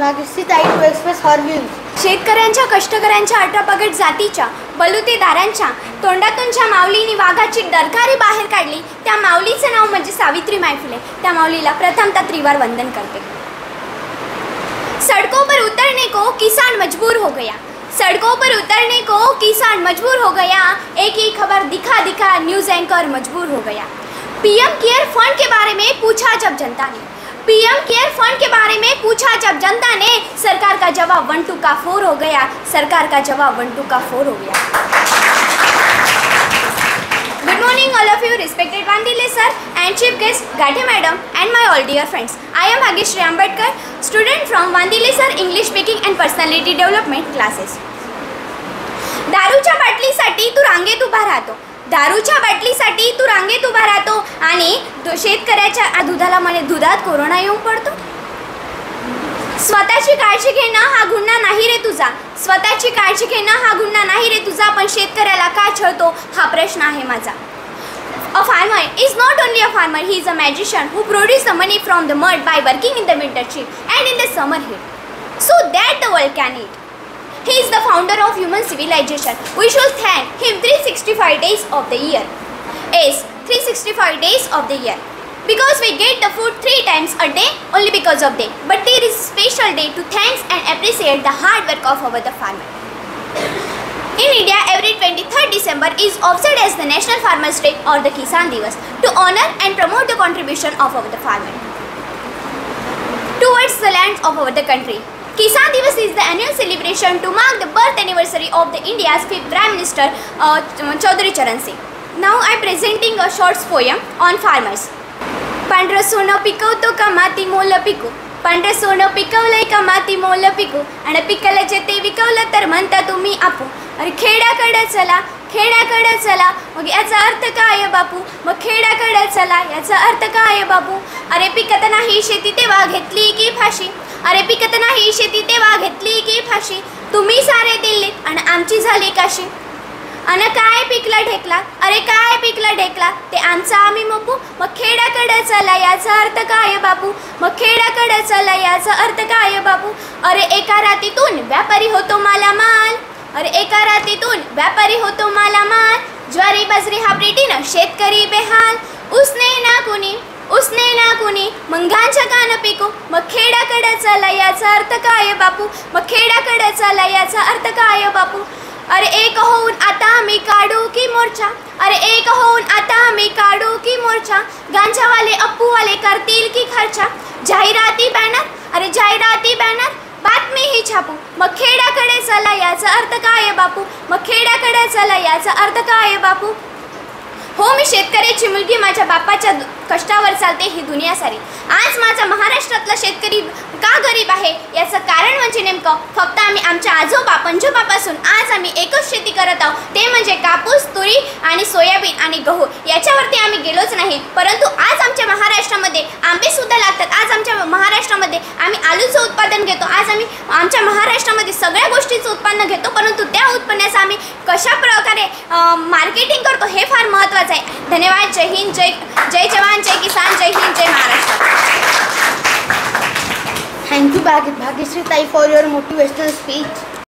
Bhagyasri Tai to express her views. शेतकऱ्यांच्या, कष्टकऱ्यांच्या अठरापगट जातीच्या, बलुतेदारांच्या तोंडातून ज्या माऊलीने वाघाची डरकारी बाहेर काढली. त्या माऊलीचं नाव म्हणजे सावित्रीमाई फुले त्या माऊलीला प्रथमतः त्रिवार वंदन करते. सड़कों पर उतरने को किसान मजबूर हो गया. सड़कों पर उतरने को किसान मजबूर हो गया. एक ही खबर दिखा दिखा न्यूज़ एंकर मजबूर हो गया. पीएम केयर फंड के बारे में पूछा जब जनता ने। पीएम केयर फंड के बारे में पूछा जब जनता ने सरकार का जवाब वन टू का फोर हो गया, सरकार का जवाब वन टू का फोर हो गया। Good morning all of you respected Wandile sir and chief guest Gathe madam and my all dear friends I am Bhagyashree Ambedkar student from Wandile sir English speaking and personality development classes दारूच्या बाटली तू रांगेत उभा राहतो. दारूच्या बाटलीसाठी तू रांगेत उभा राहतो आणि शेतकऱ्याच्या दुधाला म्हणे दुधात कोरोना येऊ पडतो? स्वतःची काळजी घेणं हा गुन्हा नाही रे तुझा. स्वतःची काळजी घेणं हा गुन्हा नाही रे तुझा पण शेतकऱ्याला का छळतो? हा प्रश्न आहे माझा. A farmer is not only a farmer he is a magician who produce a money from the mud by working in the winter ship and in the summer heat so that the world can eat He is the founder of human civilization. We should thank him 365 days of the year. Yes, 365 days of the year. Because we get the food three times a day only because of them. But there is a special day to thanks and appreciate the hard work of our the farmer. In India, every 23rd December is observed as the National Farmers' Day or the Kisan Divas to honor and promote the contribution of our the farmer towards the lands of our the country. Kisan Divas is the annual celebration to mark the birth anniversary of the India's fifth Prime Minister uh, Chaudhary Charan Singh. Now I am presenting a short poem on farmers. पांढरं सोनं पिकवतो का माती मोल पिकू पांढरं सोनं पिकवलंय का माती मोल पिकू आणि पिकलं जे ते विकवलं तर म्हणता तुम्ही आपू अरे खेड्याकडं चला खेड्याकडं चला मग याचा अर्थ काय बापू मग खेड्याकडं चला याचा अर्थ काय बापू अरे पिकत नाही शेती तेव्हा घेतली की फाशी अरे पिकत नाही शेती तेव्हा घेतली की फाशी. तुम्ही सारे दिल्लीत आणि आमची झाली काशी. अन काय पिकला ढेकला? अरे काय पिकला ढेकला? ते आमचं आम्ही मपू. मग खेड्याकडे चला याचा अर्थ काय बापू? मग खेड्याकडे चला याचा अर्थ काय बापू? अरे एका रातीतून व्यापारी होतो माला माल अरे एका रातीतून व्यापारी होतो माला माल ज्वारी बाजरी हा हाबरेटीनं शेतकरी बेहाल. उसने ना कुणी उसने ना कुणी मंगांच्या कान पिकू मग खेड्याकडे चला याचा अर्थ काय बापू? मग खेड्याकडे चला याचा अर्थ काय बापू? अरे एक होऊन आता आम्ही काढू की मोर्चा? अरे एक होऊन आता आम्ही काढू की मोर्चा? गांजावाले अप्पूवाले करतील की खर्चा? जाहिराती बॅनर? अरे जाहिराती बॅनर? बातमी ही छापू. मग खेड्याकडे चला याचा अर्थ काय बापू? मग खेड्याकडे चला याचा अर्थ काय बापू? हो मी शेतकऱ्याची मुलगी माझ्या बापाच्या दु- कष्टावर चालते ही दुनिया सारी. आज माझा महाराष्ट्रातला शेतकरी का गरीब आहे? याचं कारण म्हणजे नेमकं फक्त आम्ही आमच्या आजोबा पंजोबापासून आज आम्ही एकच शेती करत आहोत. ते म्हणजे कापूस तुरी आणि सोयाबीन आणि गहू. याच्यावरती आम्ही गेलोच नाही. परंतु आज आमच्या महाराष्ट्रामध्ये आंबेसुद्धा लागतात. आज आमच्या महाराष्ट्रामध्ये आम्ही आलूचं उत्पादन घेतो. आज आम्ही आमच्या महाराष्ट्रामध्ये सगळ्या गोष्टीचं उत्पन्न घेतो. परंतु त्या उत्पन्नाचं आम्ही कशा प्रकारे मार्केटिंग करतो हे फार महत्त्वाचं आहे. धन्यवाद. जय हिंद. जय जय जवान जय किसान जय हिंद जय महाराष्ट्र। थैंक यू भाग्यश्री ताई फॉर युअर मोटिवेशनल स्पीच